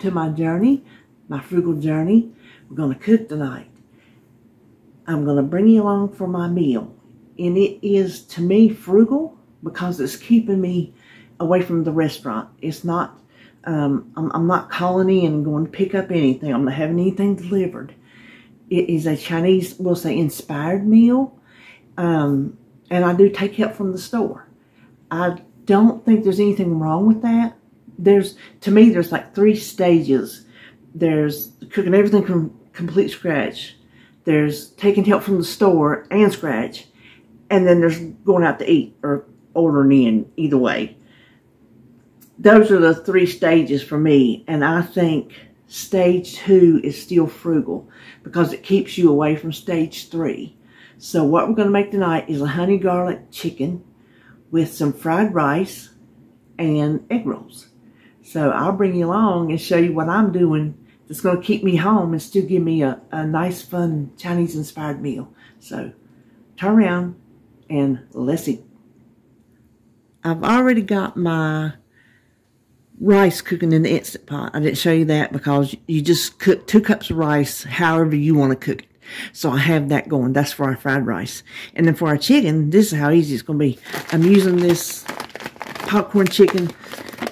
to my journey, my frugal journey. We're going to cook tonight. I'm going to bring you along for my meal. And it is, to me, frugal because it's keeping me away from the restaurant. It's not, um, I'm, I'm not calling in and going to pick up anything. I'm not having anything delivered. It is a Chinese, we'll say, inspired meal. Um, and I do take help from the store. I don't think there's anything wrong with that. There's, to me, there's like three stages. There's cooking everything from complete scratch. There's taking help from the store and scratch. And then there's going out to eat or ordering in, either way. Those are the three stages for me. And I think stage two is still frugal because it keeps you away from stage three. So what we're going to make tonight is a honey garlic chicken with some fried rice and egg rolls. So I'll bring you along and show you what I'm doing that's going to keep me home and still give me a, a nice, fun, Chinese-inspired meal. So turn around and let's eat. I've already got my rice cooking in the Instant Pot. I didn't show you that because you just cook two cups of rice however you want to cook it. So I have that going. That's for our fried rice. And then for our chicken, this is how easy it's going to be. I'm using this popcorn chicken.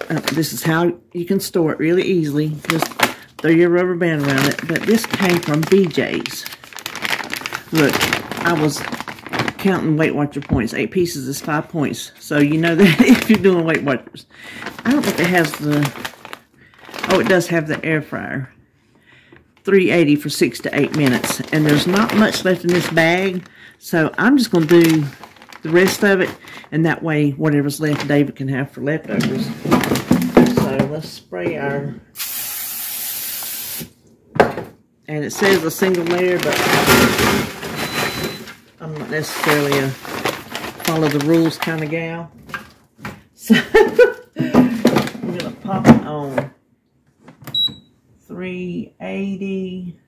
Uh, this is how you can store it really easily. Just throw your rubber band around it. But this came from BJ's. Look, I was counting Weight Watcher points. Eight pieces is five points. So you know that if you're doing Weight Watchers. I don't think it has the... Oh, it does have the air fryer. 380 for six to eight minutes. And there's not much left in this bag. So I'm just going to do the rest of it. And that way, whatever's left, David can have for leftovers. So let's spray our... And it says a single layer, but I'm not necessarily a follow the rules kind of gal. So I'm going to pop it on 380.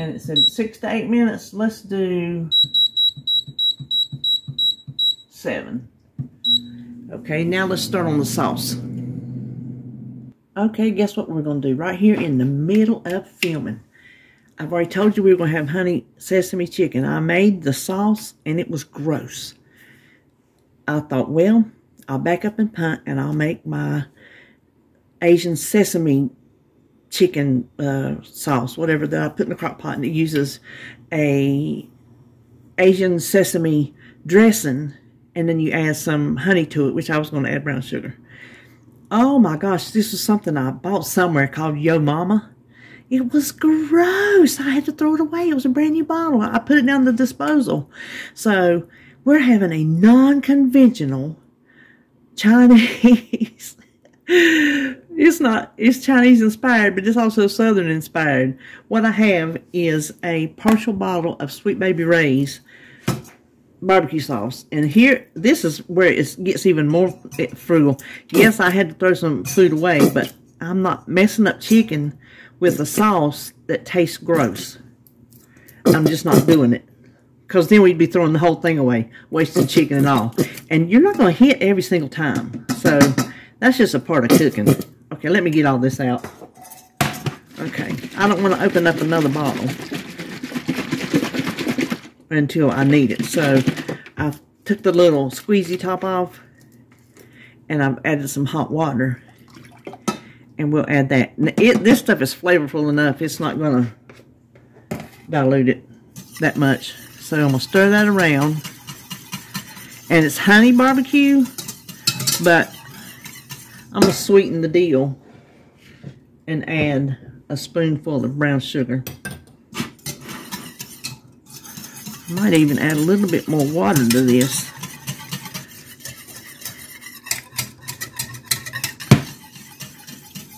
And it said six to eight minutes. Let's do seven. Okay, now let's start on the sauce. Okay, guess what we're going to do? Right here in the middle of filming. I've already told you we were going to have honey sesame chicken. I made the sauce and it was gross. I thought, well, I'll back up and punt and I'll make my Asian sesame chicken uh, sauce, whatever that I put in the crock pot, and it uses a Asian sesame dressing, and then you add some honey to it, which I was going to add brown sugar. Oh my gosh, this was something I bought somewhere called Yo Mama. It was gross. I had to throw it away. It was a brand new bottle. I put it down the disposal. So we're having a non-conventional Chinese it's not, it's Chinese inspired, but it's also Southern inspired. What I have is a partial bottle of Sweet Baby Ray's barbecue sauce. And here, this is where it gets even more frugal. Yes, I had to throw some food away, but I'm not messing up chicken with a sauce that tastes gross. I'm just not doing it. Because then we'd be throwing the whole thing away, wasting chicken and all. And you're not going to hit every single time. So that's just a part of cooking. Okay, let me get all this out. Okay, I don't want to open up another bottle until I need it. So I took the little squeezy top off and I've added some hot water and we'll add that. It, this stuff is flavorful enough. It's not going to dilute it that much. So I'm going to stir that around. And it's honey barbecue, but I'm going to sweeten the deal and add a spoonful of brown sugar. Might even add a little bit more water to this.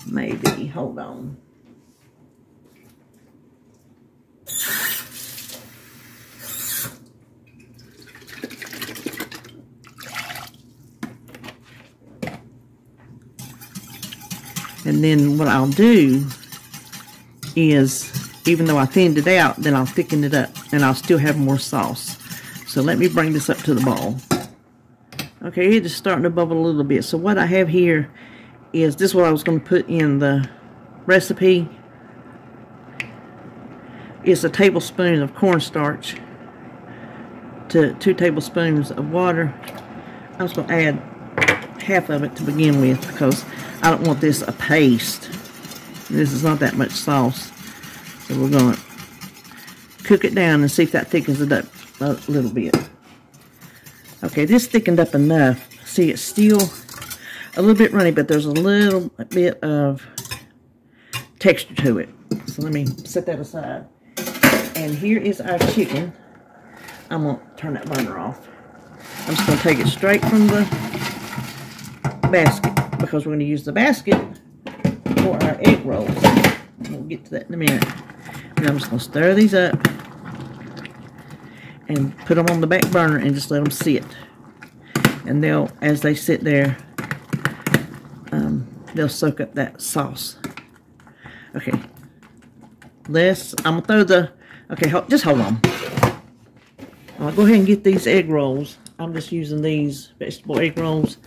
Maybe. Hold on. And then what I'll do is, even though I thinned it out, then I'll thicken it up and I'll still have more sauce. So let me bring this up to the bowl. Okay, it's just starting to bubble a little bit. So what I have here is this is what I was going to put in the recipe. It's a tablespoon of cornstarch to two tablespoons of water. I was going to add half of it to begin with because I don't want this a paste. This is not that much sauce. So we're going to cook it down and see if that thickens it up a little bit. Okay, this thickened up enough. See, it's still a little bit runny, but there's a little bit of texture to it. So let me set that aside. And here is our chicken. I'm going to turn that burner off. I'm just going to take it straight from the basket because we're going to use the basket for our egg rolls. We'll get to that in a minute. And I'm just going to stir these up and put them on the back burner and just let them sit. And they'll, as they sit there, um, they'll soak up that sauce. Okay. Let's, I'm going to throw the, okay, just hold on. I'll go ahead and get these egg rolls. I'm just using these vegetable egg rolls.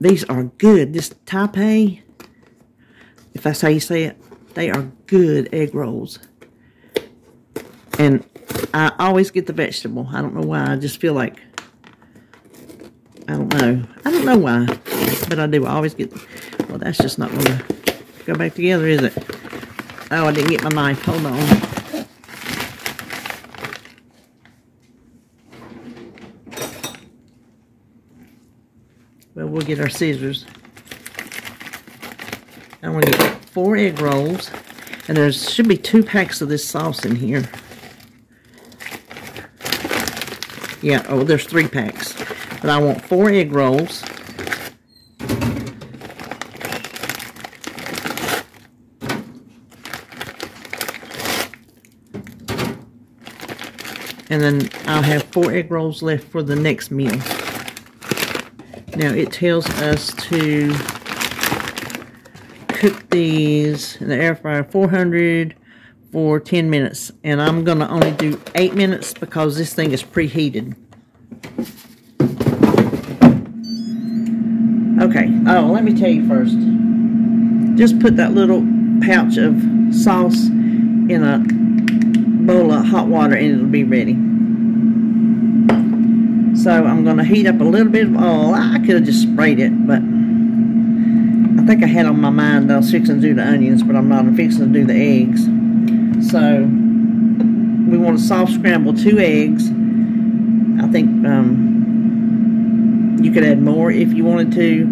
These are good. This Tai Pei, if that's how you say it, they are good egg rolls. And I always get the vegetable. I don't know why. I just feel like, I don't know. I don't know why, but I do. I always get, well, that's just not going to go back together, is it? Oh, I didn't get my knife. Hold on. Well, we'll get our scissors. I want to get four egg rolls. And there should be two packs of this sauce in here. Yeah, oh, there's three packs. But I want four egg rolls. And then I'll have four egg rolls left for the next meal. Now it tells us to cook these in the air fryer 400 for 10 minutes. And I'm going to only do 8 minutes because this thing is preheated. Okay, oh, let me tell you first. Just put that little pouch of sauce in a bowl of hot water and it'll be ready. So I'm going to heat up a little bit of oil. I could have just sprayed it, but I think I had on my mind I was fixing to do the onions, but I'm not. I'm fixing to do the eggs. So we want to soft scramble two eggs. I think um, you could add more if you wanted to,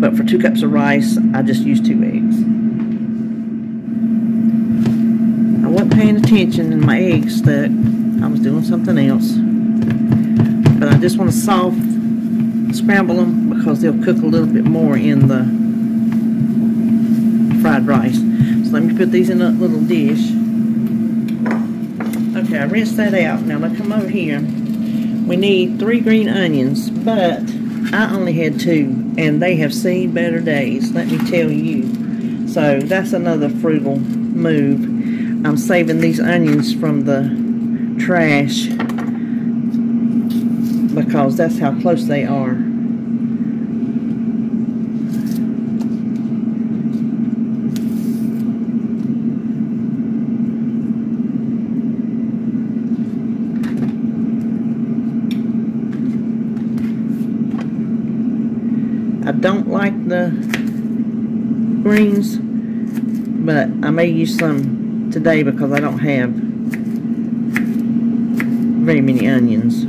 but for two cups of rice, I just used two eggs. I wasn't paying attention and my eggs stuck. I was doing something else. But I just want to soft scramble them because they'll cook a little bit more in the fried rice. So let me put these in a little dish. I rinsed that out. Now let's come over here. We need three green onions, but I only had two, and they have seen better days, let me tell you. So that's another frugal move. I'm saving these onions from the trash because that's how close they are. don't like the greens, but I may use some today because I don't have very many onions.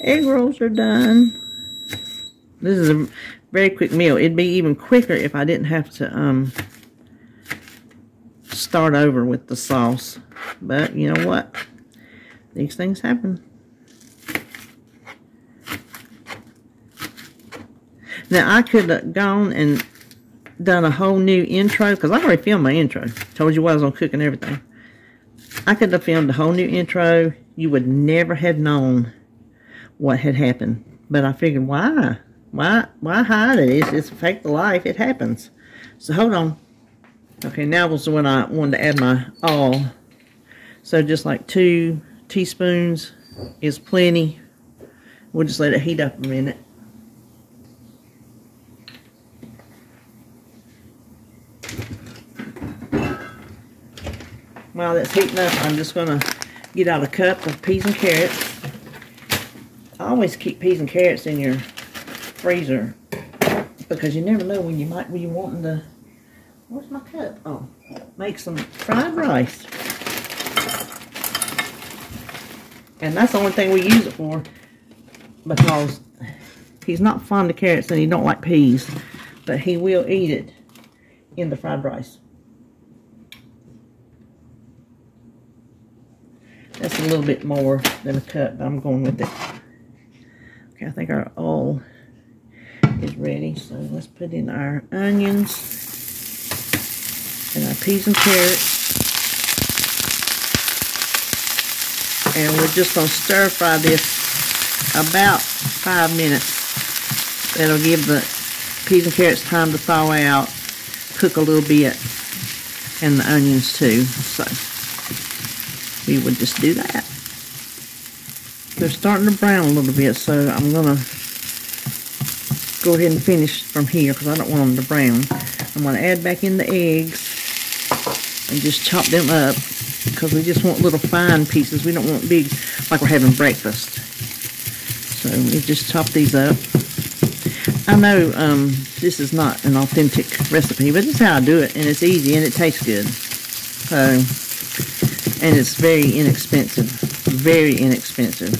Egg rolls are done. This is a very quick meal. It'd be even quicker if I didn't have to um, start over with the sauce. But you know what? These things happen. Now, I could have gone and done a whole new intro, because I already filmed my intro. Told you what I was on cooking everything. I could have filmed a whole new intro. You would never have known what had happened. But I figured, why? Why why hide it? It's, it's a fact of life. It happens. So hold on. Okay, now was when I wanted to add my all. So just like two teaspoons is plenty. We'll just let it heat up a minute. While that's heating up, I'm just going to get out a cup of peas and carrots. I always keep peas and carrots in your freezer because you never know when you might be wanting to. Where's my cup? Oh, make some fried rice. And that's the only thing we use it for because he's not fond of carrots and he don't like peas, but he will eat it in the fried rice. That's a little bit more than a cup, but I'm going with it. Okay, I think our oil is ready. So let's put in our onions and our peas and carrots. And we're just going to stir fry this about five minutes. That'll give the peas and carrots time to thaw out, cook a little bit, and the onions too. So we would just do that. They're starting to brown a little bit, so I'm going to go ahead and finish from here because I don't want them to brown. I'm going to add back in the eggs and just chop them up because we just want little fine pieces. We don't want big, like we're having breakfast. So we just chop these up. I know um, this is not an authentic recipe, but this is how I do it, and it's easy and it tastes good. So and it's very inexpensive. Very inexpensive.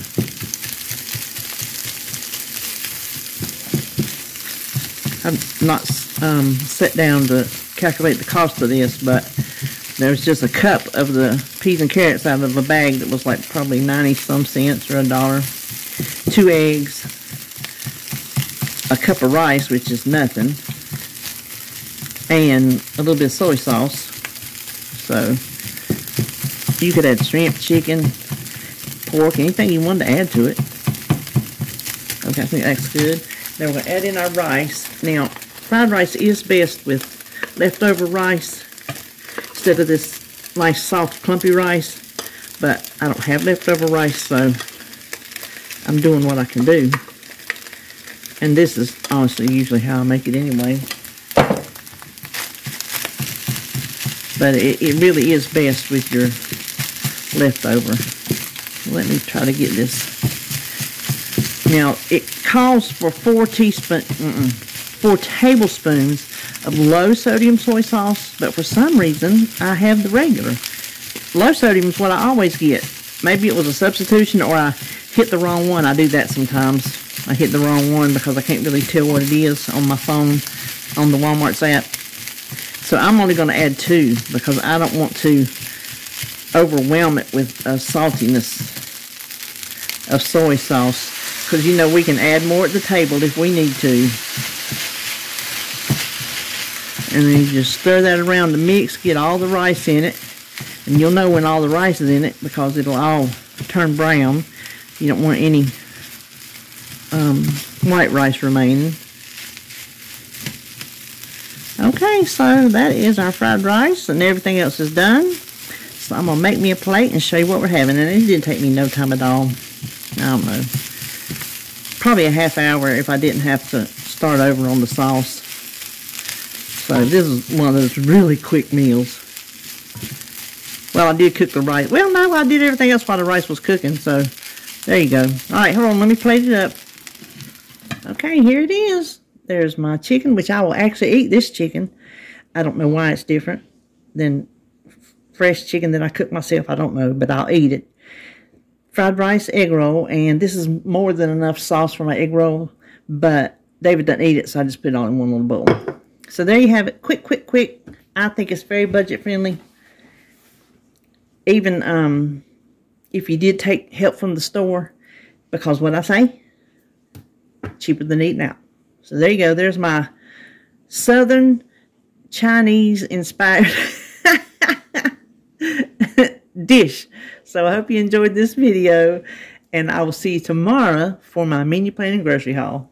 I've not um, sat down to calculate the cost of this, but there's just a cup of the peas and carrots out of a bag that was like probably 90 some cents or a dollar. Two eggs, a cup of rice, which is nothing, and a little bit of soy sauce. So you could add shrimp, chicken, pork, anything you wanted to add to it. Okay, I think that's good. Then we're going to add in our rice. Now, fried rice is best with leftover rice instead of this nice soft clumpy rice. But I don't have leftover rice, so I'm doing what I can do. And this is honestly usually how I make it anyway. But it, it really is best with your leftover. Let me try to get this. Now, it calls for four teaspoons, mm -mm, four tablespoons of low sodium soy sauce, but for some reason, I have the regular. Low sodium is what I always get. Maybe it was a substitution or I hit the wrong one. I do that sometimes. I hit the wrong one because I can't really tell what it is on my phone on the Walmart's app. So I'm only going to add two because I don't want to overwhelm it with uh, saltiness of soy sauce. Because, you know, we can add more at the table if we need to. And then you just stir that around the mix, get all the rice in it. And you'll know when all the rice is in it because it'll all turn brown. You don't want any um, white rice remaining. Okay, so that is our fried rice and everything else is done. So I'm going to make me a plate and show you what we're having. And it didn't take me no time at all. I don't know. Probably a half hour if I didn't have to start over on the sauce. So this is one of those really quick meals. Well, I did cook the rice. Well, no, I did everything else while the rice was cooking. So there you go. All right, hold on. Let me plate it up. Okay, here it is. There's my chicken, which I will actually eat this chicken. I don't know why it's different than fresh chicken that I cook myself. I don't know, but I'll eat it. Fried rice, egg roll, and this is more than enough sauce for my egg roll, but David doesn't eat it, so I just put it all in one little bowl. So there you have it. Quick, quick, quick. I think it's very budget friendly. Even um, if you did take help from the store, because what I say, cheaper than eating out. So there you go. There's my Southern Chinese inspired dish. So I hope you enjoyed this video and I will see you tomorrow for my menu planning grocery haul.